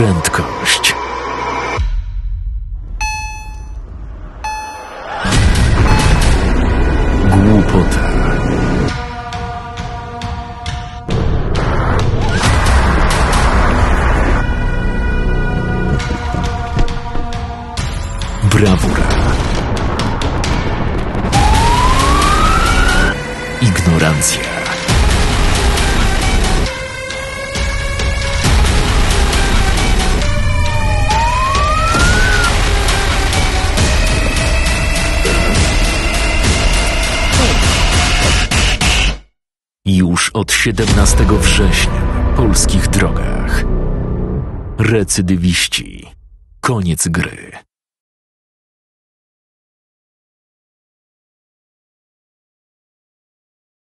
Prędkość. Głupota. Brawura. Ignorancja. Od 17 września na polskich drogach. Recydywiści. Koniec gry.